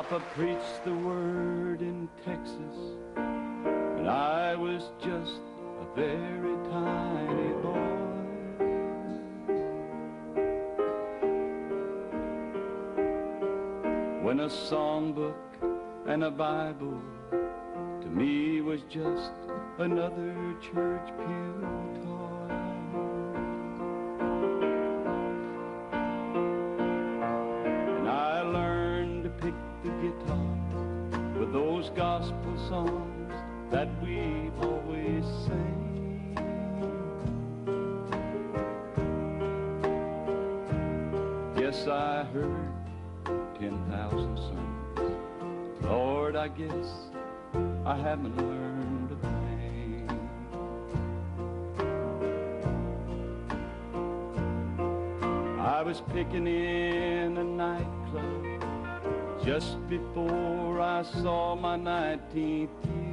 Papa preached the word in Texas, and I was just a very tiny boy. When a songbook and a Bible to me was just another church pew toy. Gospel songs that we've always sang. Yes, I heard 10,000 sermons. Lord, I guess I haven't learned a thing. I was picking in a nightclub just before I saw my 19th year.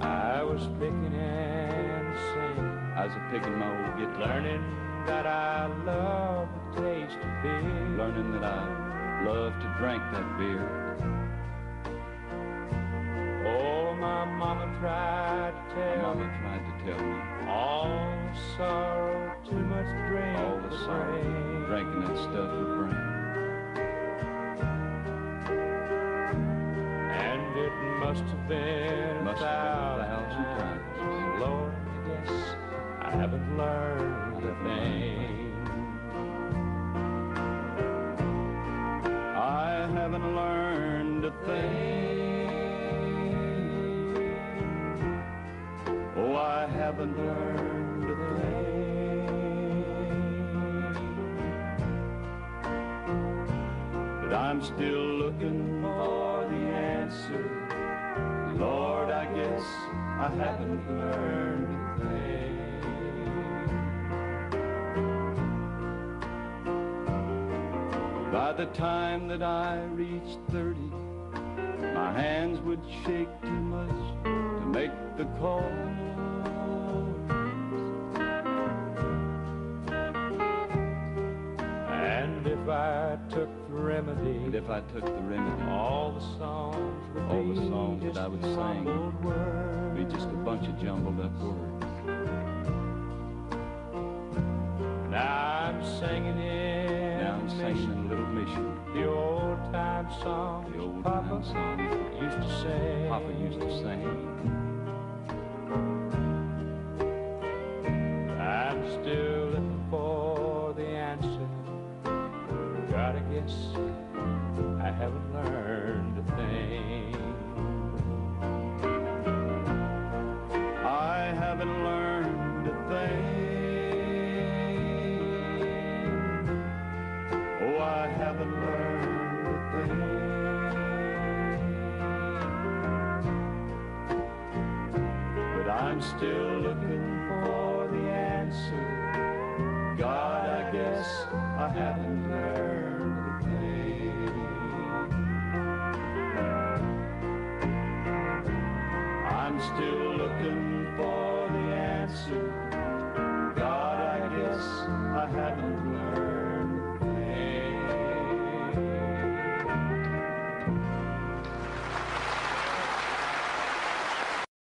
I was picking and singing, I was picking my old guitar, learning that I love the taste of beer. learning that I love to drink that beer. Oh, my mama tried to tell mama me tried to tell me all sorrow, too much drink. all the would sorrow bring. drinking that stuff would bring. And it must have been Must a have been a thousand thousand times. times. Lord, I guess I haven't learned I a haven't learned a thing. I haven't learned a thing. Oh, I haven't learned I'm still looking for the answer. Lord, I guess I haven't learned a thing. By the time that I reached 30, my hands would shake too much to make the call. If I took the remedy, And if I took the remedy, all the songs would All the songs that I would sing words. be just a bunch of jumbled up words. Now I'm singing in Now I'm singing in Little Mission, the old time songs the old Papa time songs that used to sing. Papa used to sing. Guess I haven't learned a thing. I haven't learned a thing. Oh, I haven't learned a thing. But I'm still looking for the answer. God, I guess I haven't learned